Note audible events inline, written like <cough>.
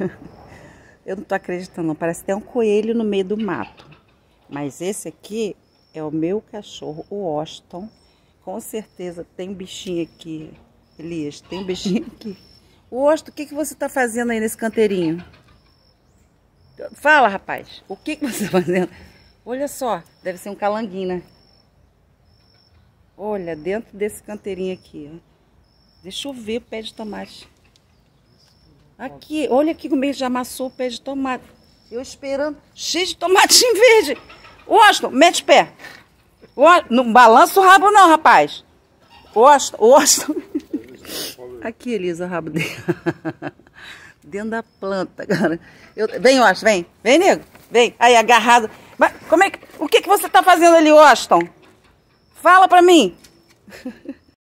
<laughs> Eu não tô acreditando, não. Parece até um coelho no meio do mato. Mas esse aqui é o meu cachorro, o Austin. Com certeza tem um bichinho aqui. Elias, tem um bichinho aqui. O Austin, o que, que você tá fazendo aí nesse canteirinho? Fala, rapaz. O que, que você tá fazendo? Olha só, deve ser um calanguinho, né? Olha, dentro desse canteirinho aqui, ó. Deixa eu ver o pé de tomate. Aqui, olha aqui como ele já amassou o pé de tomate. Eu esperando, cheio de tomatinho verde. Washington, mete pé. Não balança o rabo não, rapaz. Washington, Washington. <laughs> Aqui, Elisa, o rabo dele. <laughs> Dentro da planta, cara. Eu, vem, Washington, vem. Vem, nego. Vem. Aí, agarrado. Mas, como é que, o que, que você tá fazendo ali, Washington? Fala pra mim. <laughs>